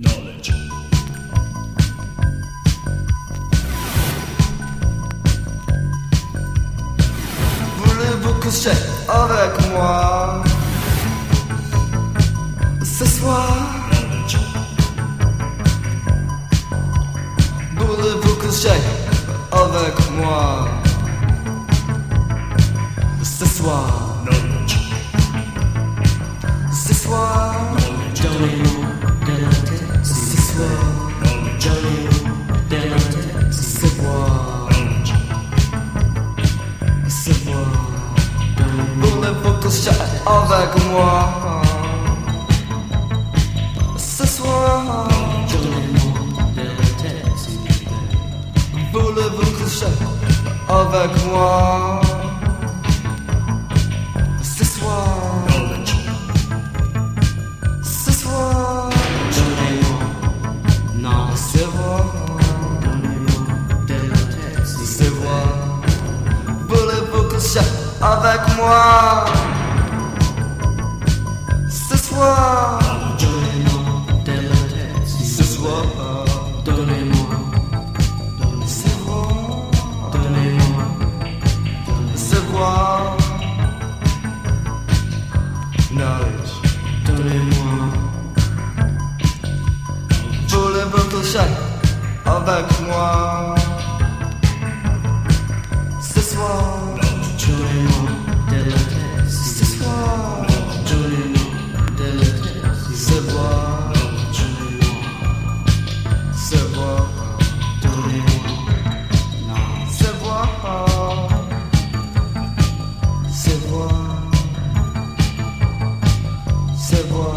knowledge. Voulez-vous coucher avec moi ce soir? Knowledge. Voulez-vous coucher avec moi ce soir? Knowledge. Ce soir, knowledge. Avec moi ce soir? Voulez-vous coucher avec moi ce soir? Ce soir, non, ce soir, donnez-moi de la tête, s'il ce soir. Voulez-vous coucher avec moi soir? Donnez-moi de. Donnez-moi, soir, donnez-moi, ce soir. Knowledge. donnez-moi, avec moi se voit.